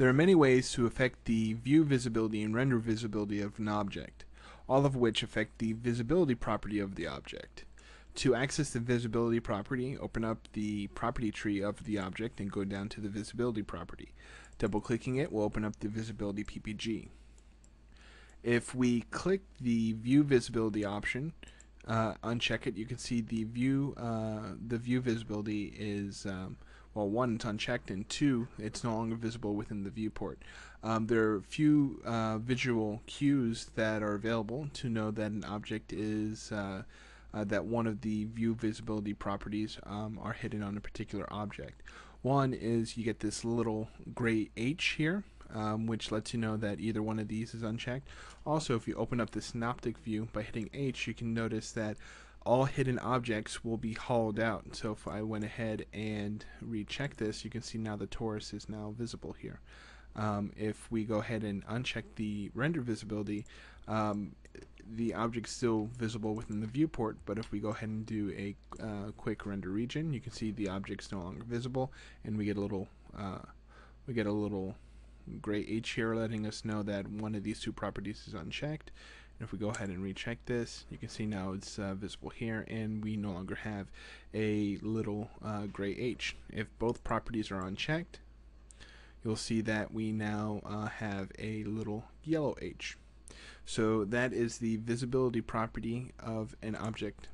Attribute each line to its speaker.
Speaker 1: There are many ways to affect the view visibility and render visibility of an object, all of which affect the visibility property of the object. To access the visibility property, open up the property tree of the object and go down to the visibility property. Double clicking it will open up the visibility PPG. If we click the view visibility option, uh, uncheck it, you can see the view uh, the view visibility is um, well, one, it's unchecked, and two, it's no longer visible within the viewport. Um, there are a few uh, visual cues that are available to know that an object is uh, uh, that one of the view visibility properties um, are hidden on a particular object. One is you get this little gray H here, um, which lets you know that either one of these is unchecked. Also, if you open up the synoptic view by hitting H, you can notice that all hidden objects will be hauled out. So if I went ahead and recheck this, you can see now the torus is now visible here. Um, if we go ahead and uncheck the render visibility, um, the object's still visible within the viewport, but if we go ahead and do a uh, quick render region, you can see the object's no longer visible, and we get a little uh, we get a little gray H here letting us know that one of these two properties is unchecked. And if we go ahead and recheck this, you can see now it's uh, visible here and we no longer have a little uh, gray H. If both properties are unchecked, you'll see that we now uh, have a little yellow H. So that is the visibility property of an object